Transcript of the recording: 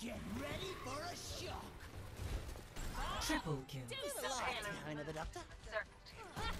Get ready for a shock. Triple kill. Do Live behind the doctor. Sir.